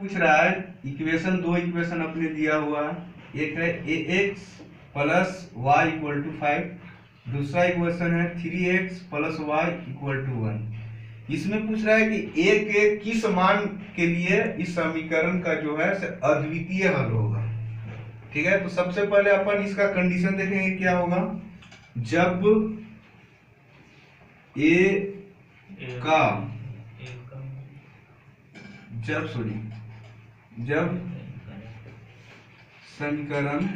पूछ रहा है इक्वेशन दो इक्वेशन अपने दिया हुआ है। एक है A X plus Y equal to five दूसरा इक्वेशन है three X plus Y equal to one इसमें पूछ रहा है कि ए के किस मान के लिए इस समीकरण का जो है अद्वितीय हल होगा। ठीक है? तो सबसे पहले अपन इसका कंडीशन देखेंगे क्या होगा। जब ए का जब सॉरी जब समीकरण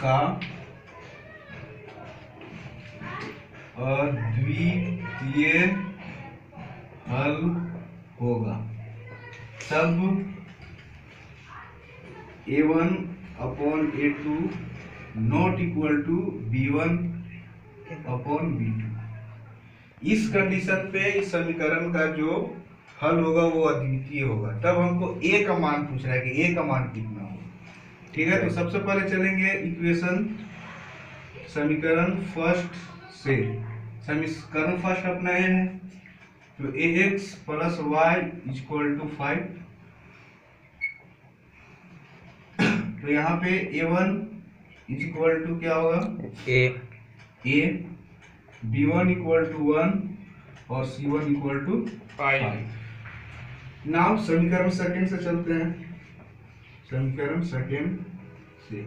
का अद्वितीय हल होगा, तब A one upon A two not equal to B one upon B two इस कंडीशन पे इस समीकरण का जो हल होगा वो अद्वितीय होगा। तब हमको ए का मान पूछ रहा है कि ए का मान कितना होगा। ठीक है तो सबसे पहले चलेंगे इक्वेशन समीकरण फ़र्स्ट से। समीकरण फ़र्स्ट अपना ए है तो A X plus Y equal to five तो यहाँ पे A one is equal to क्या होगा? A A B one equal to one और C one equal to five now समीकरण सेकंड से चलते हैं। समीकरण सेकंड से।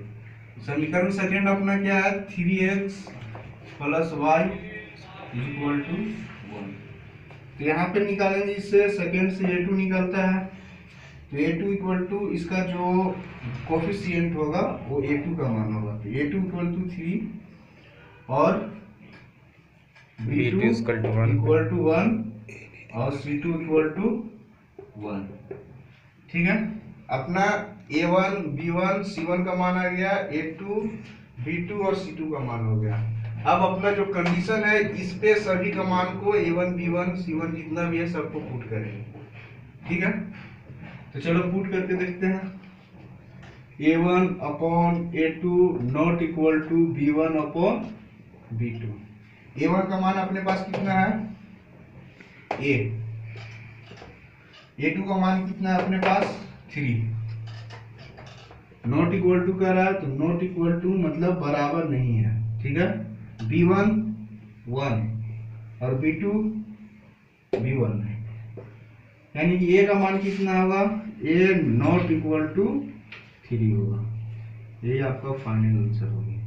समीकरण सेकंड अपना क्या है? Three X plus Y equal to one. तो यहाँ पे निकालेंगे इससे सेकंड से ए टू निकलता है। तो ए टू इक्वल टू इसका जो कोफिशियंट होगा वो ए टू का मान होगा। तो A two equal to three और B two B2 equal to one. Equal to one और C two equal to one. ठीक है? अपना A one B one C one का मान आ गया ए टू बी टू और सी टू का मान हो गया। अब अपना जो कंडीशन है इस पे सभी का मान को A one B one C one जितना भी है सबको पुट करेंगे ठीक है? तो चलो पुट करके देखते हैं। A one upon A two not equal to B one upon B two A one का मान अपने पास कितना है? ए ए टू का मान कितना है अपने पास? थ्री। नॉट इक्वल टू कह रहा है तो नॉट इक्वल टू मतलब बराबर नहीं है। ठीक है? बी वन वन और बी टू बी वन यानी कि ए का मान कितना होगा? A not equal to three होगा। ये आपका फाइनल आंसर होगा।